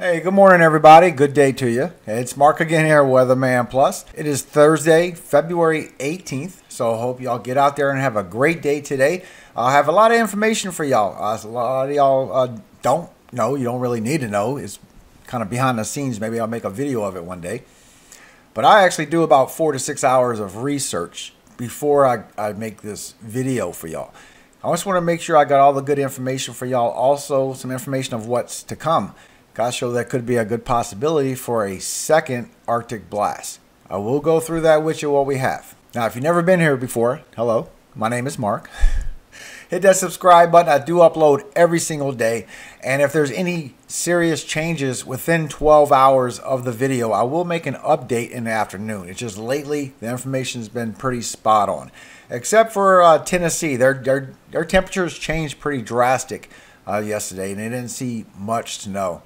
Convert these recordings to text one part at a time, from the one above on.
Hey, good morning, everybody. Good day to you. It's Mark again here, Weatherman Plus. It is Thursday, February 18th, so I hope y'all get out there and have a great day today. I have a lot of information for y'all. Uh, a lot of y'all uh, don't know, you don't really need to know. It's kind of behind the scenes. Maybe I'll make a video of it one day. But I actually do about four to six hours of research before I, I make this video for y'all. I just want to make sure I got all the good information for y'all. Also, some information of what's to come. Gotta that could be a good possibility for a second Arctic blast. I will go through that with you what we have. Now, if you've never been here before, hello, my name is Mark. Hit that subscribe button. I do upload every single day. And if there's any serious changes within 12 hours of the video, I will make an update in the afternoon. It's just lately the information's been pretty spot on. Except for uh, Tennessee, their, their, their temperatures changed pretty drastic uh, yesterday, and they didn't see much snow.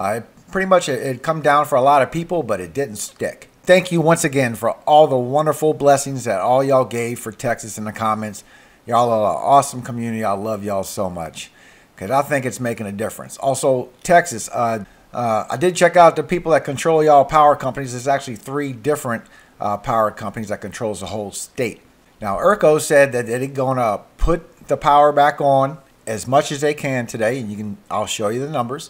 Uh, pretty much it, it come down for a lot of people, but it didn't stick. Thank you once again for all the wonderful blessings that all y'all gave for Texas in the comments. Y'all are an awesome community. I love y'all so much because I think it's making a difference. Also, Texas, uh, uh, I did check out the people that control y'all power companies. There's actually three different uh, power companies that controls the whole state. Now, ERCOT said that they're going to put the power back on as much as they can today, and you can I'll show you the numbers.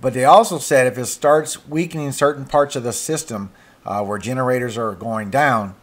But they also said if it starts weakening certain parts of the system uh, where generators are going down,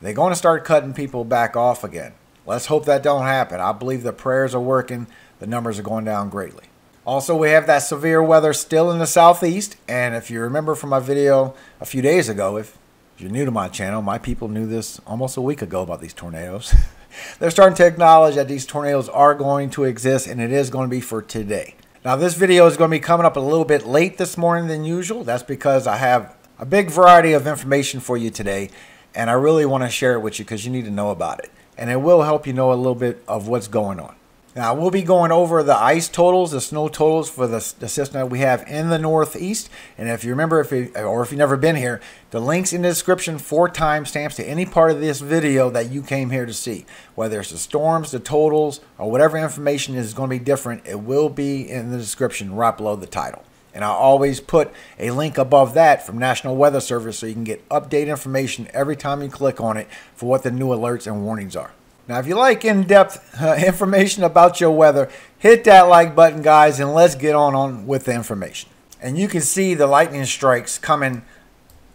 they're going to start cutting people back off again. Let's hope that don't happen. I believe the prayers are working. The numbers are going down greatly. Also, we have that severe weather still in the southeast. And if you remember from my video a few days ago, if you're new to my channel, my people knew this almost a week ago about these tornadoes. They're starting to acknowledge that these tornadoes are going to exist and it is going to be for today. Now, this video is going to be coming up a little bit late this morning than usual. That's because I have a big variety of information for you today and I really want to share it with you because you need to know about it and it will help you know a little bit of what's going on. Now, we'll be going over the ice totals, the snow totals for the, the system that we have in the Northeast. And if you remember, if you, or if you've never been here, the links in the description for timestamps to any part of this video that you came here to see. Whether it's the storms, the totals, or whatever information is going to be different, it will be in the description right below the title. And I always put a link above that from National Weather Service so you can get updated information every time you click on it for what the new alerts and warnings are. Now, if you like in-depth uh, information about your weather, hit that like button, guys, and let's get on, on with the information. And you can see the lightning strikes coming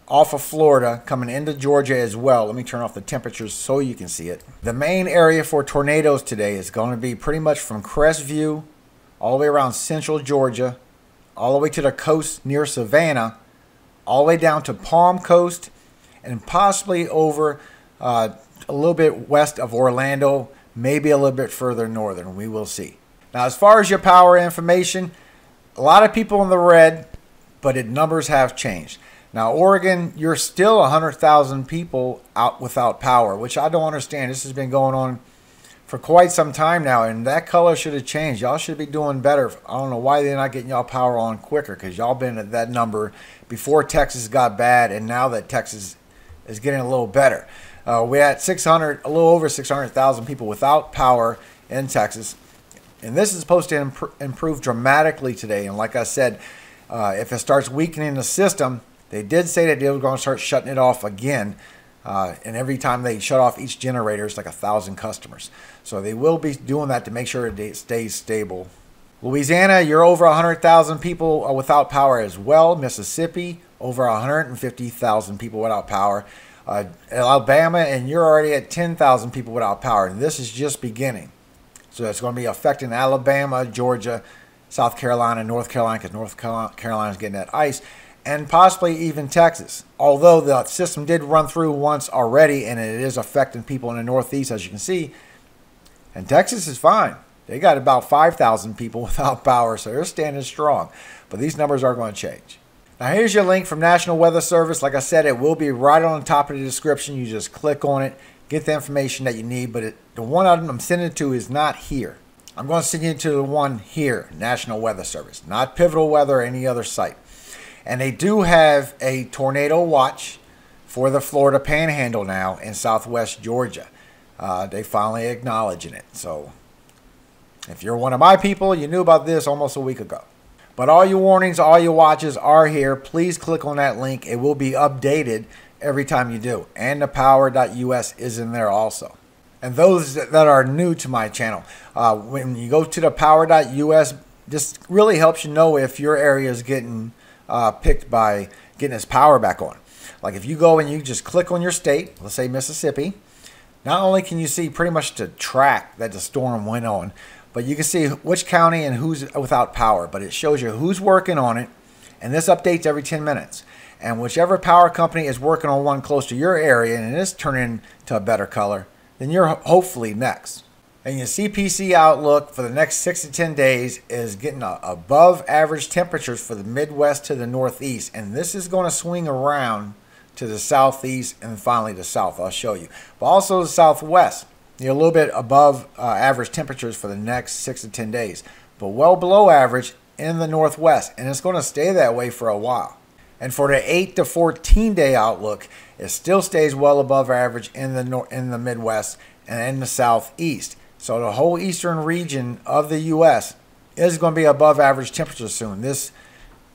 off of Florida, coming into Georgia as well. Let me turn off the temperatures so you can see it. The main area for tornadoes today is going to be pretty much from Crestview all the way around central Georgia, all the way to the coast near Savannah, all the way down to Palm Coast, and possibly over uh, a little bit west of Orlando, maybe a little bit further northern. We will see. Now, as far as your power information, a lot of people in the red, but it, numbers have changed. Now, Oregon, you're still 100,000 people out without power, which I don't understand. This has been going on for quite some time now, and that color should have changed. Y'all should be doing better. I don't know why they're not getting y'all power on quicker because y'all been at that number before Texas got bad, and now that Texas is getting a little better. Uh, we had 600, a little over 600,000 people without power in Texas, and this is supposed to imp improve dramatically today. And like I said, uh, if it starts weakening the system, they did say that they were going to start shutting it off again. Uh, and every time they shut off each generator, it's like a thousand customers. So they will be doing that to make sure it stays stable. Louisiana, you're over 100,000 people without power as well. Mississippi, over 150,000 people without power. Uh, Alabama, and you're already at 10,000 people without power. And this is just beginning. So it's going to be affecting Alabama, Georgia, South Carolina, North Carolina, because North Carolina is getting that ice and possibly even Texas. Although the system did run through once already and it is affecting people in the Northeast, as you can see. And Texas is fine. They got about 5,000 people without power, so they're standing strong. But these numbers are going to change. Now, here's your link from National Weather Service. Like I said, it will be right on the top of the description. You just click on it, get the information that you need. But it, the one I'm sending it to is not here. I'm going to send you to the one here, National Weather Service, not Pivotal Weather or any other site. And they do have a tornado watch for the Florida Panhandle now in southwest Georgia. Uh, they finally acknowledging it. So if you're one of my people, you knew about this almost a week ago. But all your warnings, all your watches are here. Please click on that link. It will be updated every time you do. And the power.us is in there also. And those that are new to my channel, uh, when you go to the power.us, this really helps you know if your area is getting uh, picked by getting its power back on. Like if you go and you just click on your state, let's say Mississippi, not only can you see pretty much the track that the storm went on, but you can see which county and who's without power. But it shows you who's working on it, and this updates every 10 minutes. And whichever power company is working on one close to your area and it is turning to a better color, then you're hopefully next. And your CPC outlook for the next six to 10 days is getting above average temperatures for the Midwest to the Northeast. And this is going to swing around to the southeast and finally the south. I'll show you. But also the southwest. You're a little bit above uh, average temperatures for the next six to 10 days, but well below average in the northwest. And it's going to stay that way for a while. And for the 8 to 14 day outlook, it still stays well above average in the nor- in the Midwest and in the southeast. So the whole eastern region of the US is going to be above average temperatures soon. This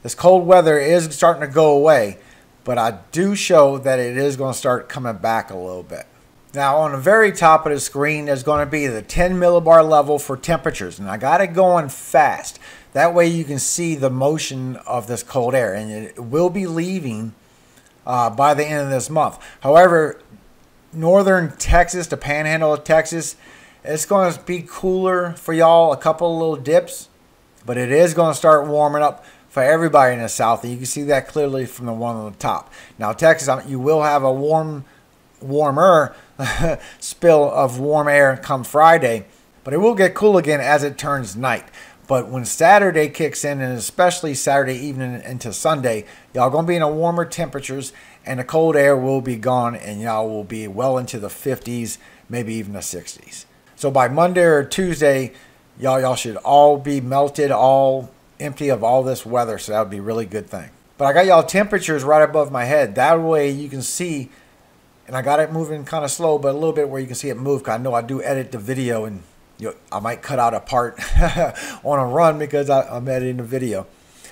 this cold weather is starting to go away, but I do show that it is going to start coming back a little bit. Now on the very top of the screen there's going to be the 10 millibar level for temperatures and I got it going fast. That way you can see the motion of this cold air and it will be leaving uh, by the end of this month. However, northern Texas, the panhandle of Texas, it's going to be cooler for y'all, a couple little dips, but it is going to start warming up for everybody in the south. And you can see that clearly from the one on the top. Now, Texas, you will have a warm, warmer spill of warm air come Friday, but it will get cool again as it turns night. But when Saturday kicks in, and especially Saturday evening into Sunday, y'all gonna be in a warmer temperatures, and the cold air will be gone, and y'all will be well into the 50s, maybe even the 60s. So by Monday or Tuesday, y'all y'all should all be melted, all empty of all this weather. So that would be a really good thing. But I got y'all temperatures right above my head. That way you can see, and I got it moving kind of slow, but a little bit where you can see it move. Cause I know I do edit the video and you I might cut out a part on a run because I, am editing the video.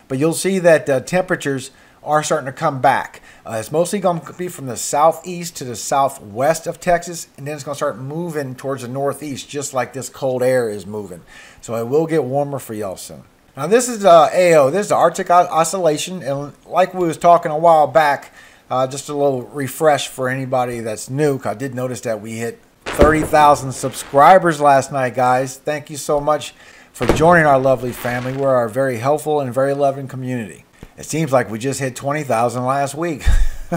But you'll see that the temperatures are starting to come back. Uh, it's mostly going to be from the southeast to the southwest of Texas, and then it's going to start moving towards the northeast, just like this cold air is moving. So it will get warmer for y'all soon. Now this is uh, AO. This is the Arctic Oscillation, and like we was talking a while back, uh, just a little refresh for anybody that's new. I did notice that we hit 30,000 subscribers last night, guys. Thank you so much for joining our lovely family. We're a very helpful and very loving community. It seems like we just hit 20,000 last week.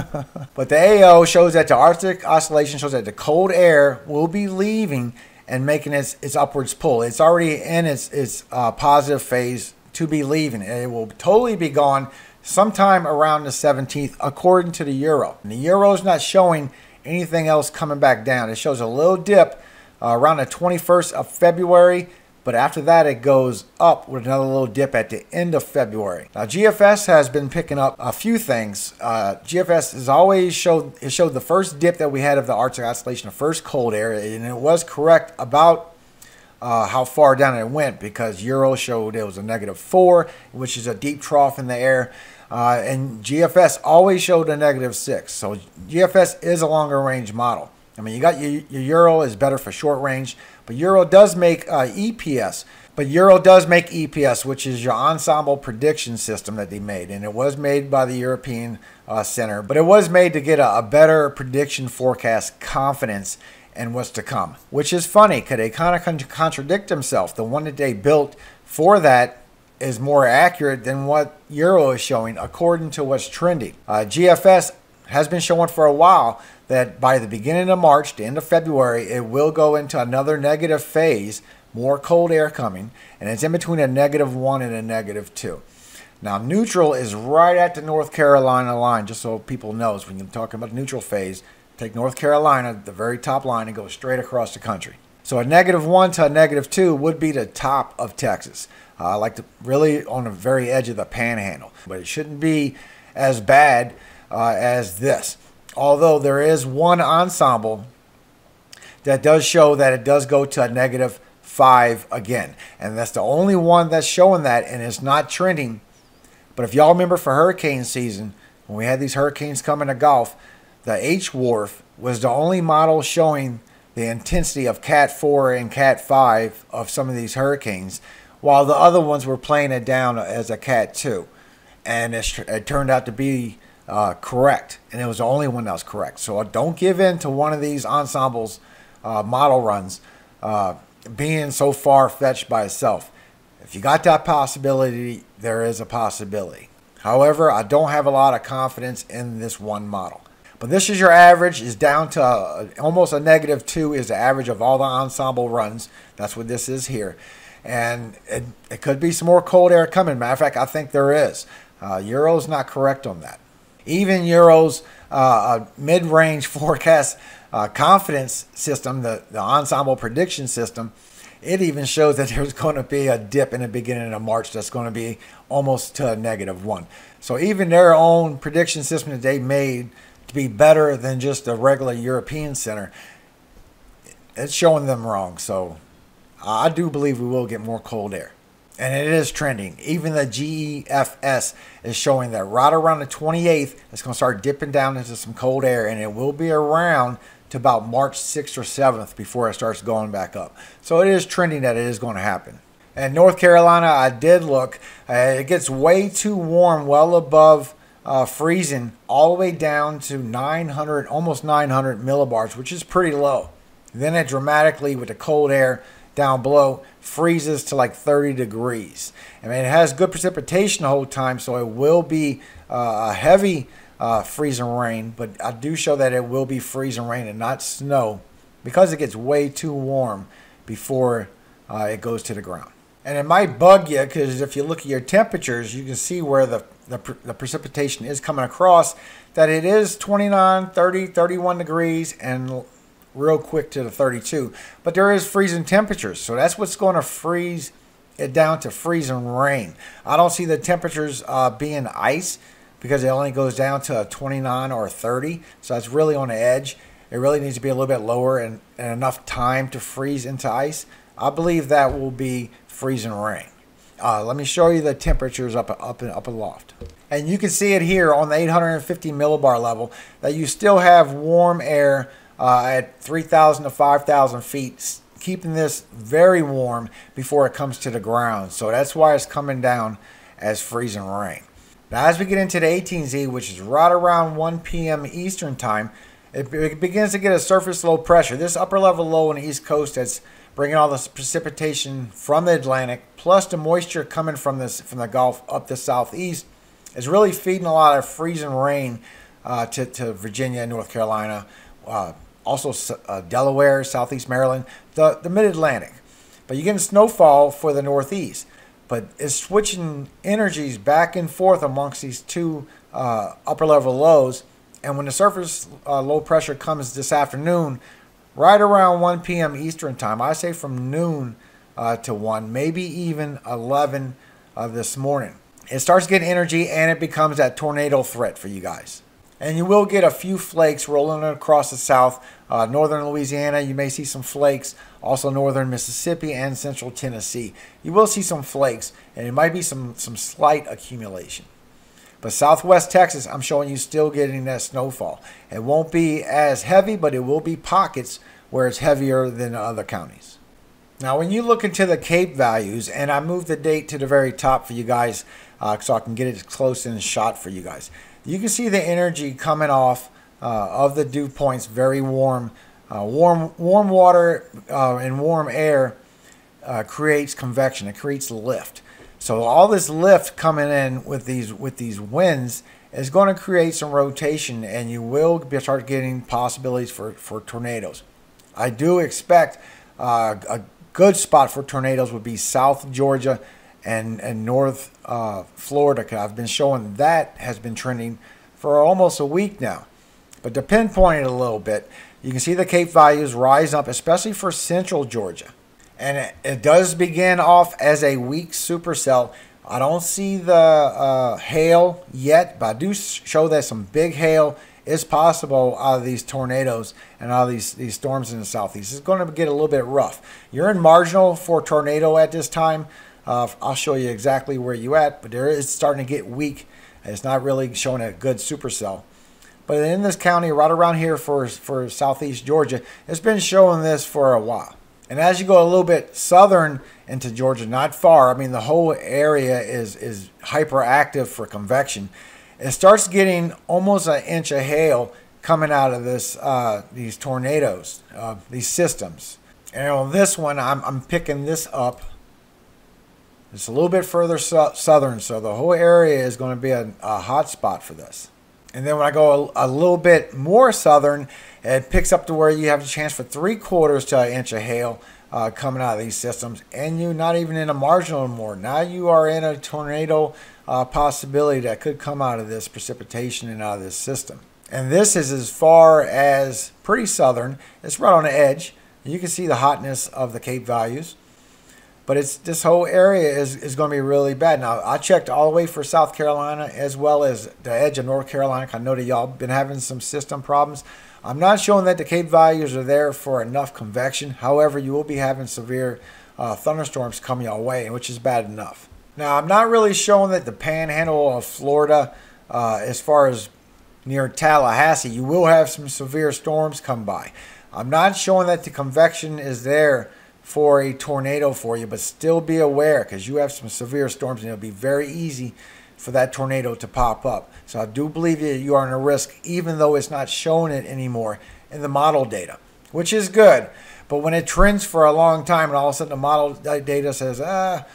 but the AO shows that the Arctic Oscillation shows that the cold air will be leaving and making its, its upwards pull. It's already in its, its uh, positive phase to be leaving. It will totally be gone sometime around the 17th, according to the Euro. And the Euro is not showing anything else coming back down. It shows a little dip uh, around the 21st of February, but after that it goes up with another little dip at the end of February. Now GFS has been picking up a few things. Uh, GFS has always showed it showed the first dip that we had of the Arctic Oscillation, the first cold air, and it was correct about uh, how far down it went because Euro showed it was a negative four, which is a deep trough in the air. Uh, and GFS always showed a negative six. So GFS is a longer range model. I mean, you got your, your Euro is better for short range, but Euro does make uh, EPS. But Euro does make EPS, which is your ensemble prediction system that they made. And it was made by the European uh, Center, but it was made to get a, a better prediction forecast confidence in what's to come, which is funny because they kind of con- contradict themselves. The one that they built for that is more accurate than what Euro is showing according to what's trending. Uh, GFS has been showing for a while that by the beginning of March, the end of February, it will go into another negative phase, more cold air coming, and it's in between a negative one and a negative two. Now, neutral is right at the North Carolina line, just so people knows when you're talking about neutral phase, take North Carolina, the very top line, and go straight across the country. So a negative one to a negative two would be the top of Texas. Uh, like the really on the very edge of the panhandle, but it shouldn't be as bad uh, as this. Although there is one ensemble that does show that it does go to a negative five again, and that's the only one that's showing that, and it's not trending. But if y'all remember for hurricane season, when we had these hurricanes come into Gulf, the HWRF was the only model showing the intensity of Cat 4 and Cat 5 of some of these hurricanes, while the other ones were playing it down as a Cat 2. And it, it turned out to be uh, correct, and it was the only one that was correct. So don't give in to one of these ensembles uh, model runs uh, being so far fetched by itself. If you got that possibility, there is a possibility. However, I don't have a lot of confidence in this one model. But this is your average, is down to uh, almost a negative two is the average of all the ensemble runs. That's what this is here. And it, it could be some more cold air coming. Matter of fact, I think there is. Uh, Euro's not correct on that. Even Euro's uh, uh mid-range forecast uh, confidence system, the, the ensemble prediction system, it even shows that there's going to be a dip in the beginning of March that's going to be almost to a negative one. So even their own prediction system that they made to be better than just a regular European center, it's showing them wrong. So I do believe we will get more cold air. And it is trending. Even the GEFS is showing that right around the 28th, it's going to start dipping down into some cold air, and it will be around to about March 6th or 7th before it starts going back up. So it is trending that it is going to happen. And North Carolina, I did look. Uh, it gets way too warm, well above uh, freezing, all the way down to 900, almost 900 millibars, which is pretty low. Then it dramatically, with the cold air down below, freezes to like 30 degrees. I mean, it has good precipitation the whole time, so it will be uh, a heavy uh, freezing rain, but I do show that it will be freezing rain and not snow because it gets way too warm before uh, it goes to the ground. And it might bug you because if you look at your temperatures, you can see where the, the, the, precipitation is coming across, that it is 29, 30, 31 degrees and real quick to the 32. But there is freezing temperatures, so that's what's going to freeze it down to freezing rain. I don't see the temperatures uh, being ice because it only goes down to a 29 or 30. So it's really on the edge. It really needs to be a little bit lower and, and enough time to freeze into ice. I believe that will be freezing rain. Uh, let me show you the temperatures up up and up aloft. And you can see it here on the 850 millibar level that you still have warm air uh, at 3,000 to 5,000 feet, keeping this very warm before it comes to the ground. So that's why it's coming down as freezing rain. Now, as we get into the 18Z, which is right around 1 p.m. Eastern Time, it, it begins to get a surface low pressure. This upper level low on the East Coast that's bringing all this precipitation from the Atlantic, plus the moisture coming from this from the Gulf up the southeast, is really feeding a lot of freezing rain uh, to, to Virginia and North Carolina, uh, also uh, Delaware, southeast Maryland, the, the mid Atlantic. But you're getting snowfall for the northeast but it's switching energies back and forth amongst these two uh, upper level lows. And when the surface uh, low pressure comes this afternoon, right around 1 p.m. Eastern time, I say from noon uh, to 1, maybe even 11 uh, this morning, it starts getting energy and it becomes that tornado threat for you guys. And you will get a few flakes rolling across the south. Uh, northern Louisiana, you may see some flakes. Also, northern Mississippi and central Tennessee. You will see some flakes, and it might be some, some slight accumulation. But southwest Texas, I'm showing you still getting that snowfall. It won't be as heavy, but it will be pockets where it's heavier than other counties. Now, when you look into the CAPE values, and I moved the date to the very top for you guys uh, so I can get it close in shot for you guys you can see the energy coming off uh, of the dew points very warm. Uh, warm, warm water uh, and warm air uh, creates convection. It creates lift. So all this lift coming in with these with these winds is going to create some rotation, and you will start getting possibilities for for tornadoes. I do expect uh, a good spot for tornadoes would be South Georgia and and North uh, Florida. I've been showing that has been trending for almost a week now. But to pinpoint it a little bit, you can see the CAPE values rise up, especially for Central Georgia, and it, it does begin off as a weak supercell. I don't see the uh, hail yet, but I do show that some big hail is possible out of these tornadoes and of these, these storms in the southeast. It's going to get a little bit rough. You're in marginal for tornado at this time, Uh, I'll show you exactly where you at, but there is starting to get weak. It's not really showing a good supercell. But in this county, right around here for, for southeast Georgia, it's been showing this for a while. And as you go a little bit southern into Georgia, not far, I mean, the whole area is, is hyperactive for convection. It starts getting almost an inch of hail coming out of this uh, these tornadoes, uh, these systems. And on this one, I'm, I'm picking this up. It's a little bit further southern, so the whole area is going to be a, a hot spot for this. And then when I go a, a, little bit more southern, it picks up to where you have a chance for three quarters to an inch of hail uh, coming out of these systems. And you're not even in a marginal anymore. Now you are in a tornado uh, possibility that could come out of this precipitation and out of this system. And this is as far as pretty southern. It's right on the edge. You can see the hotness of the CAPE values. But it's this whole area is, is going to be really bad. Now, I checked all the way for South Carolina as well as the edge of North Carolina. I know that y'all been having some system problems. I'm not showing that the CAPE values are there for enough convection. However, you will be having severe uh, thunderstorms coming your way, which is bad enough. Now, I'm not really showing that the panhandle of Florida, uh, as far as near Tallahassee, you will have some severe storms come by. I'm not showing that the convection is there for a tornado for you, but still be aware because you have some severe storms and it'll be very easy for that tornado to pop up. So I do believe that you are in a risk, even though it's not showing it anymore in the model data, which is good. But when it trends for a long time and all of a sudden the model data says, ah,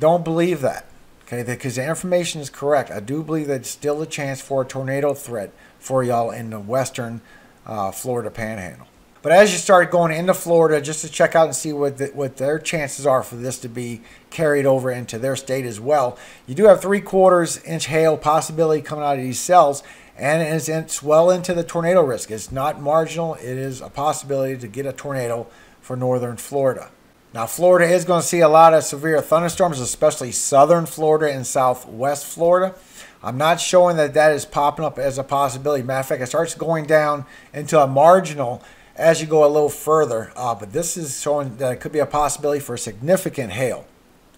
don't believe that. Okay, because the information is correct. I do believe that it's still a chance for a tornado threat for y'all in the western uh, Florida panhandle. But as you start going into Florida, just to check out and see what the, what their chances are for this to be carried over into their state as well, you do have three quarters inch hail possibility coming out of these cells, and it's, it's well into the tornado risk. It's not marginal; it is a possibility to get a tornado for northern Florida. Now, Florida is going to see a lot of severe thunderstorms, especially southern Florida and southwest Florida. I'm not showing that that is popping up as a possibility. Matter of fact, it starts going down into a marginal as you go a little further. Uh, but this is showing that it could be a possibility for significant hail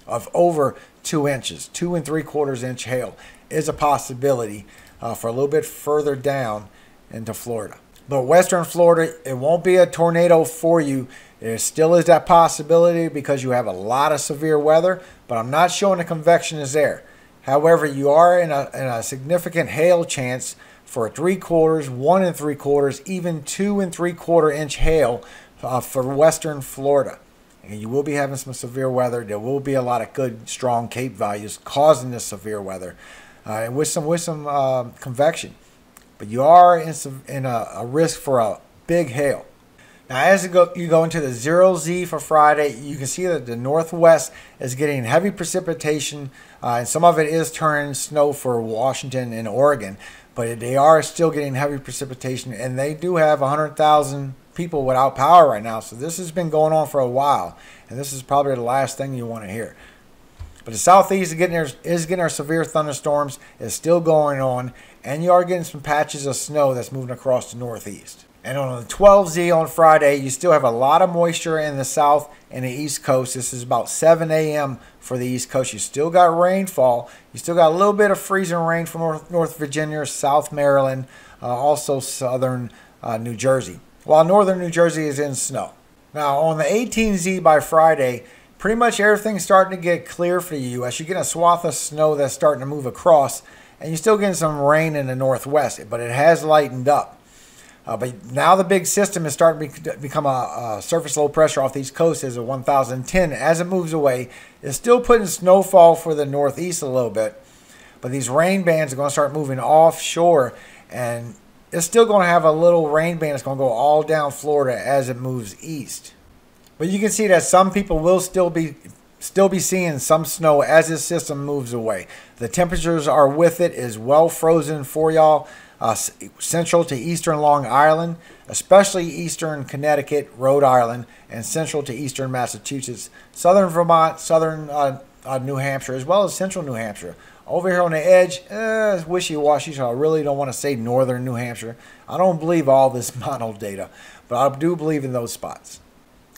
of over two inches. Two and three quarters inch hail is a possibility uh, for a little bit further down into Florida. But Western Florida, it won't be a tornado for you. There still is that possibility because you have a lot of severe weather, but I'm not showing the convection is there. However, you are in a, in a significant hail chance for three quarters, one and three quarters, even two and three quarter inch hail uh, for western Florida. And you will be having some severe weather. There will be a lot of good, strong CAPE values causing this severe weather, uh, with some with some uh, convection. But you are in some, in a, a risk for a big hail. Now, as you go, you go into the zero Z for Friday, you can see that the northwest is getting heavy precipitation, uh, and some of it is turning snow for Washington and Oregon but they are still getting heavy precipitation, and they do have 100,000 people without power right now. So this has been going on for a while, and this is probably the last thing you want to hear. But the southeast is getting, is getting our severe thunderstorms. is still going on, and you are getting some patches of snow that's moving across the northeast. And on the 12Z on Friday, you still have a lot of moisture in the south and the east coast. This is about 7 a.m. for the east coast. You still got rainfall. You still got a little bit of freezing rain from North, North Virginia, South Maryland, uh, also southern uh, New Jersey, while northern New Jersey is in snow. Now, on the 18Z by Friday, pretty much everything's starting to get clear for you as you get a swath of snow that's starting to move across, and you're still getting some rain in the northwest, but it has lightened up. Uh, but now the big system is starting to become a, a, surface low pressure off the east coast as a 1010 as it moves away. It's still putting snowfall for the northeast a little bit, but these rain bands are going to start moving offshore, and it's still going to have a little rain band that's going to go all down Florida as it moves east. But you can see that some people will still be still be seeing some snow as this system moves away. The temperatures are with it is well frozen for y'all uh, central to eastern Long Island, especially eastern Connecticut, Rhode Island, and central to eastern Massachusetts, southern Vermont, southern uh, uh, New Hampshire, as well as central New Hampshire. Over here on the edge, eh, wishy-washy, so I really don't want to say northern New Hampshire. I don't believe all this model data, but I do believe in those spots.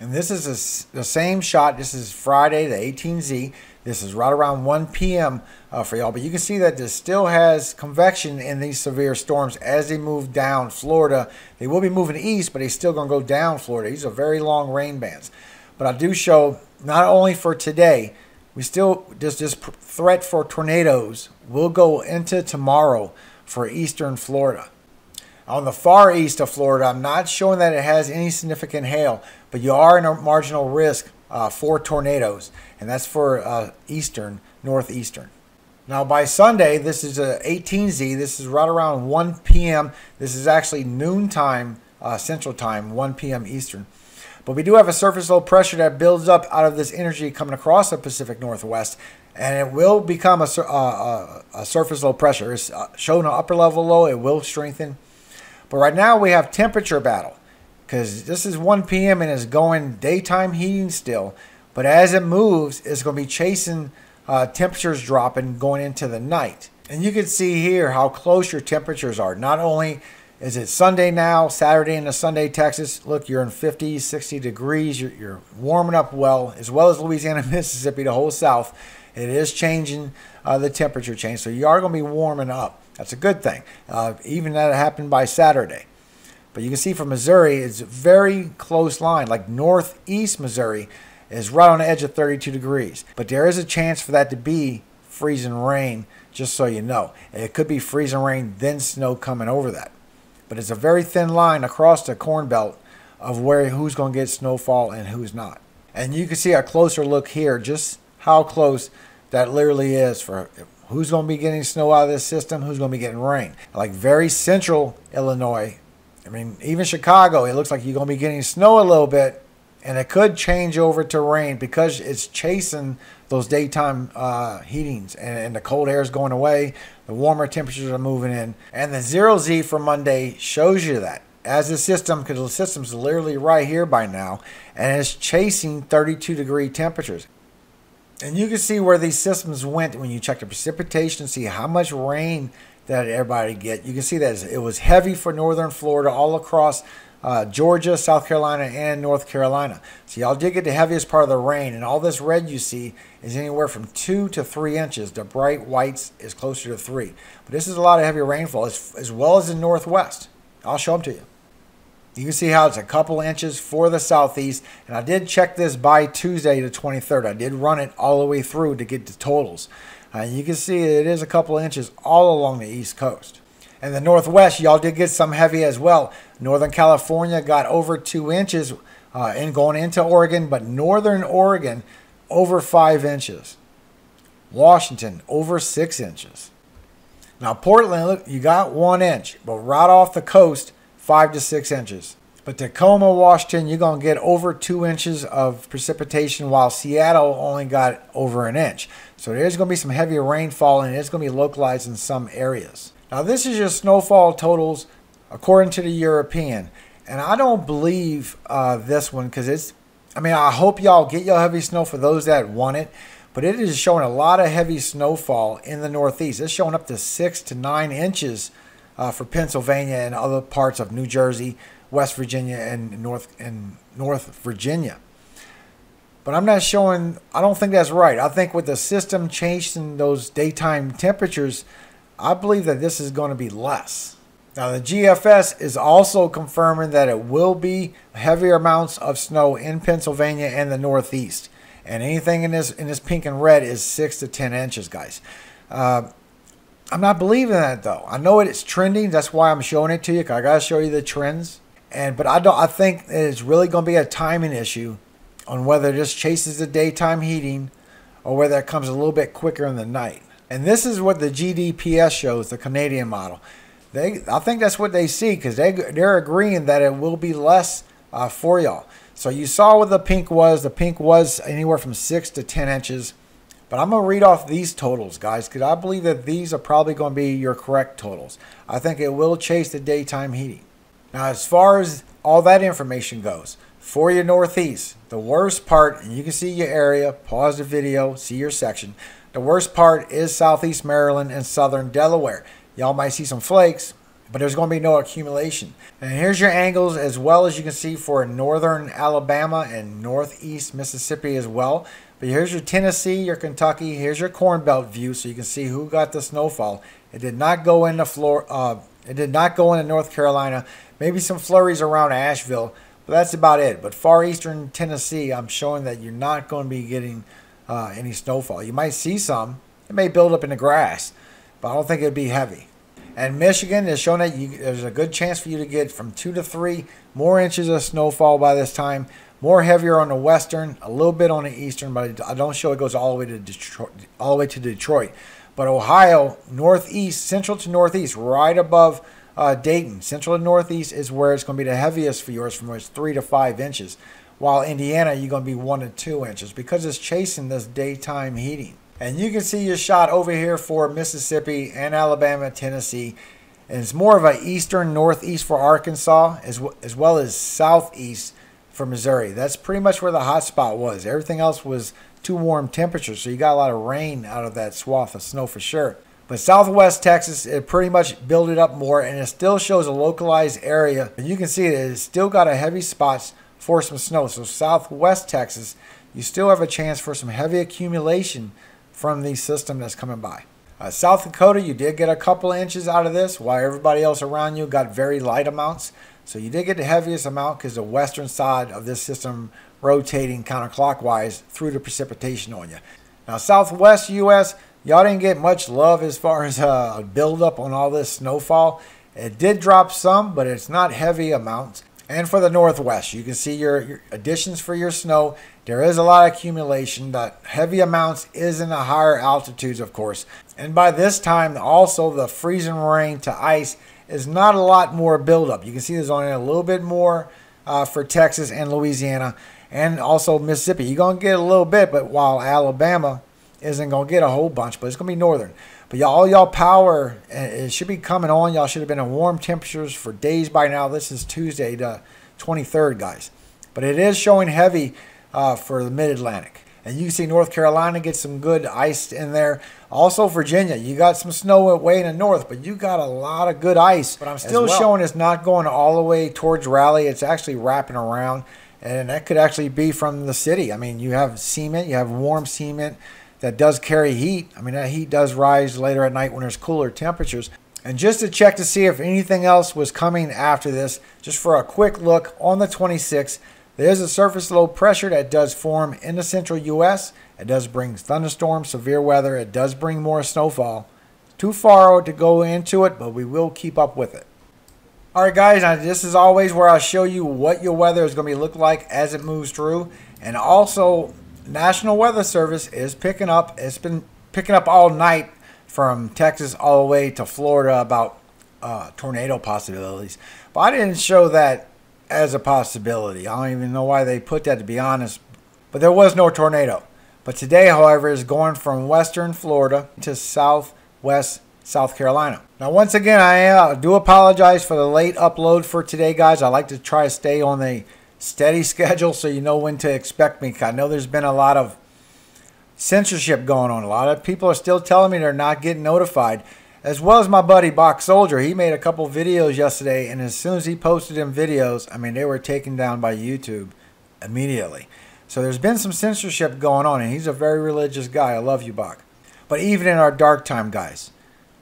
And this is a, the same shot. This is Friday, the 18Z. This is right around 1 p.m. Uh, for y'all. But you can see that this still has convection in these severe storms as they move down Florida. They will be moving east, but they're still going to go down Florida. These are very long rain bands. But I do show not only for today, we still just this threat for tornadoes will go into tomorrow for eastern Florida. On the far east of Florida, I'm not showing that it has any significant hail, but you are in a marginal risk uh, for tornadoes, and that's for uh, eastern, northeastern. Now, by Sunday, this is a 18Z. This is right around 1 p.m. This is actually noontime uh, Central Time, 1 p.m. Eastern. But we do have a surface low pressure that builds up out of this energy coming across the Pacific Northwest, and it will become a, uh, uh, a surface low pressure. It's uh, showing an upper level low. It will strengthen. But right now we have temperature battle because this is 1 p.m. and it's going daytime heating still. But as it moves, it's going to be chasing uh, temperatures dropping going into the night. And you can see here how close your temperatures are. Not only is it Sunday now, Saturday into Sunday, Texas. Look, you're in 50, 60 degrees. You're, you're warming up well, as well as Louisiana, Mississippi, the whole South. It is changing uh, the temperature change. So you are going to be warming up. That's a good thing. Uh, even that happened by Saturday. But you can see from Missouri, it's a very close line. Like northeast Missouri is right on the edge of 32 degrees. But there is a chance for that to be freezing rain, just so you know. It could be freezing rain, then snow coming over that. But it's a very thin line across the corn belt of where who's going to get snowfall and who's not. And you can see a closer look here, just how close that literally is for Who's going to be getting snow out of this system? Who's going to be getting rain? Like very central Illinois. I mean, even Chicago, it looks like you're going to be getting snow a little bit, and it could change over to rain because it's chasing those daytime uh, heatings, and, and the cold air is going away. The warmer temperatures are moving in, and the zero Z for Monday shows you that as the system, because the system's literally right here by now, and it's chasing 32 degree temperatures. And you can see where these systems went when you check the precipitation, see how much rain that everybody get. You can see that it was heavy for northern Florida, all across uh, Georgia, South Carolina, and North Carolina. So y'all did get the heaviest part of the rain, and all this red you see is anywhere from two to three inches. The bright whites is closer to three. But this is a lot of heavy rainfall, as, as well as in northwest. I'll show them to you. You can see how it's a couple inches for the southeast. And I did check this by Tuesday the 23rd. I did run it all the way through to get the totals. Uh, you can see it is a couple inches all along the east coast. And the northwest, y'all did get some heavy as well. Northern California got over two inches uh, in going into Oregon, but northern Oregon over five inches. Washington over six inches. Now Portland, look, you got one inch, but right off the coast, five to six inches. But Tacoma, Washington, you're going to get over two inches of precipitation, while Seattle only got over an inch. So there's going to be some heavier rainfall, and it's going to be localized in some areas. Now, this is just snowfall totals according to the European. And I don't believe uh, this one because it's, I mean, I hope y'all get your heavy snow for those that want it. But it is showing a lot of heavy snowfall in the Northeast. It's showing up to six to nine inches uh, for Pennsylvania and other parts of New Jersey, West Virginia, and North and North Virginia. But I'm not showing. I don't think that's right. I think with the system changing those daytime temperatures, I believe that this is going to be less. Now the GFS is also confirming that it will be heavier amounts of snow in Pennsylvania and the Northeast, and anything in this in this pink and red is six to ten inches, guys. Uh, I'm not believing that though. I know it's trending. That's why I'm showing it to you. I gotta show you the trends. And but I don't. I think it's really going to be a timing issue on whether this chases the daytime heating or whether it comes a little bit quicker in the night. And this is what the GDPS shows, the Canadian model. They, I think that's what they see because they they're agreeing that it will be less uh, for y'all. So you saw what the pink was. The pink was anywhere from six to ten inches. But I'm going to read off these totals, guys, because I believe that these are probably going to be your correct totals. I think it will chase the daytime heating. Now, as far as all that information goes, for your Northeast, the worst part, and you can see your area, pause the video, see your section. The worst part is Southeast Maryland and Southern Delaware. Y'all might see some flakes, but there's going to be no accumulation. And here's your angles as well as you can see for northern Alabama and northeast Mississippi as well. But here's your Tennessee, your Kentucky, here's your Corn Belt view so you can see who got the snowfall. It did not go into Florida, uh, it did not go into North Carolina. Maybe some flurries around Asheville, but that's about it. But far eastern Tennessee, I'm showing that you're not going to be getting uh, any snowfall. You might see some. It may build up in the grass, but I don't think it'd be heavy. And Michigan is showing that you, there's a good chance for you to get from two to three more inches of snowfall by this time. More heavier on the western, a little bit on the eastern, but I don't show it goes all the way to Detroit. All the way to Detroit. But Ohio, northeast, central to northeast, right above uh, Dayton, central to northeast is where it's going to be the heaviest for yours, from it's three to five inches. While Indiana, you're going to be one to two inches because it's chasing this daytime heating. And you can see your shot over here for Mississippi and Alabama, Tennessee. And it's more of an eastern northeast for Arkansas as, as well as southeast for Missouri. That's pretty much where the hot spot was. Everything else was too warm temperatures, so you got a lot of rain out of that swath of snow for sure. But southwest Texas, it pretty much built it up more, and it still shows a localized area. And you can see that it's still got a heavy spots for some snow. So southwest Texas, you still have a chance for some heavy accumulation from the system that's coming by. Uh, South Dakota, you did get a couple inches out of this, while everybody else around you got very light amounts. So you did get the heaviest amount because the western side of this system rotating counterclockwise through the precipitation on you. Now, southwest U.S., y'all didn't get much love as far as uh, buildup on all this snowfall. It did drop some, but it's not heavy amounts. And for the northwest, you can see your, your additions for your snow. There is a lot of accumulation. The heavy amounts is in the higher altitudes, of course. And by this time, also the freezing rain to ice is not a lot more buildup. You can see there's only a little bit more uh, for Texas and Louisiana and also Mississippi. You're going to get a little bit, but while Alabama isn't going to get a whole bunch, but it's going to be northern. But y'all, all y'all power, uh, it should be coming on. Y'all should have been in warm temperatures for days by now. This is Tuesday, the 23rd, guys. But it is showing heavy uh, for the mid-Atlantic. And you can see North Carolina get some good ice in there. Also Virginia, you got some snow way in the north, but you got a lot of good ice. But I'm still well. showing it's not going all the way towards Raleigh. It's actually wrapping around. And that could actually be from the city. I mean, you have cement, you have warm cement that does carry heat. I mean, that heat does rise later at night when there's cooler temperatures. And just to check to see if anything else was coming after this, just for a quick look on the 26th, there's a surface low pressure that does form in the central U.S. It does bring thunderstorms, severe weather. It does bring more snowfall. Too far out to go into it, but we will keep up with it. All right, guys, now this is always where I'll show you what your weather is going to be look like as it moves through. And also, National Weather Service is picking up. It's been picking up all night from Texas all the way to Florida about uh, tornado possibilities. But I didn't show that as a possibility. I don't even know why they put that, to be honest. But there was no tornado. But today, however, is going from western Florida to southwest South Carolina. Now, once again, I uh, do apologize for the late upload for today, guys. I like to try to stay on a steady schedule so you know when to expect me. I know there's been a lot of censorship going on. A lot of people are still telling me they're not getting notified as well as my buddy Box Soldier. He made a couple videos yesterday, and as soon as he posted them videos, I mean, they were taken down by YouTube immediately. So there's been some censorship going on, and he's a very religious guy. I love you, Bach. But even in our dark time, guys,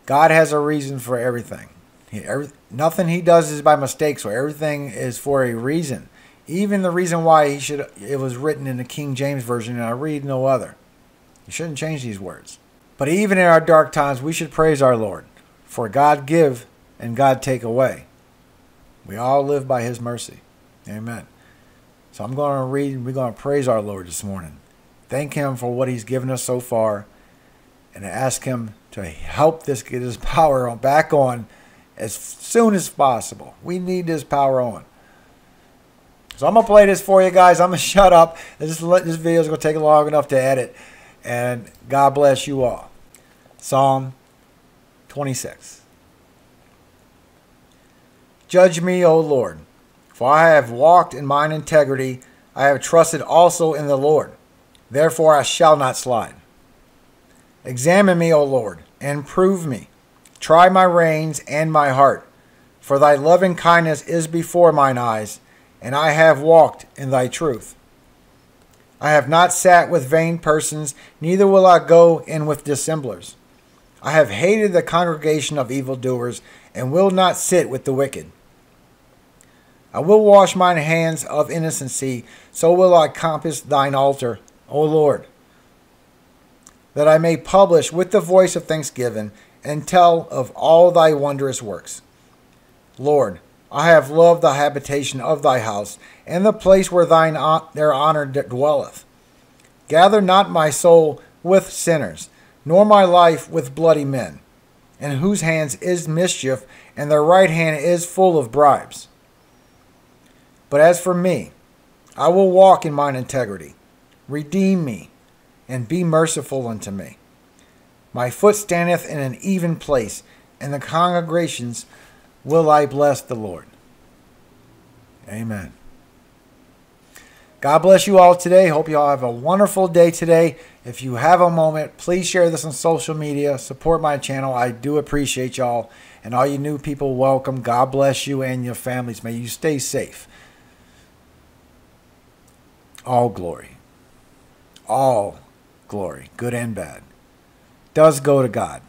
God has a reason for everything. He, every, nothing he does is by mistake, so everything is for a reason. Even the reason why he should it was written in the King James version, and I read no other. You shouldn't change these words. But even in our dark times, we should praise our Lord. For God give and God take away. We all live by his mercy. Amen. So I'm going to read and we're going to praise our Lord this morning. Thank him for what he's given us so far and ask him to help this get his power on back on as soon as possible. We need this power on. So I'm gonna play this for you guys. I'm gonna shut up. This this video is gonna take long enough to edit. And God bless you all. Psalm 26. Judge me, O Lord, for I have walked in mine integrity. I have trusted also in the Lord. Therefore I shall not slide. Examine me, O Lord, and prove me. Try my reins and my heart. For thy loving kindness is before mine eyes, and I have walked in thy truth. I have not sat with vain persons, neither will I go in with dissemblers. I have hated the congregation of evildoers, and will not sit with the wicked. I will wash mine hands of innocency, so will I compass thine altar, O Lord, that I may publish with the voice of thanksgiving and tell of all thy wondrous works. Lord, I have loved the habitation of thy house, and the place where thine their honor dwelleth. Gather not my soul with sinners, nor my life with bloody men, in whose hands is mischief, and their right hand is full of bribes. But as for me, I will walk in mine integrity. Redeem me, and be merciful unto me. My foot standeth in an even place, and the congregations will I bless the Lord. Amen. God bless you all today. Hope you all have a wonderful day today. If you have a moment, please share this on social media. Support my channel. I do appreciate y'all. And all you new people, welcome. God bless you and your families. May you stay safe all glory, all glory, good and bad, does go to God,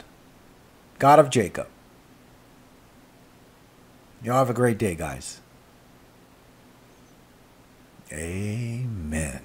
God of Jacob. Y'all have a great day, guys. Amen.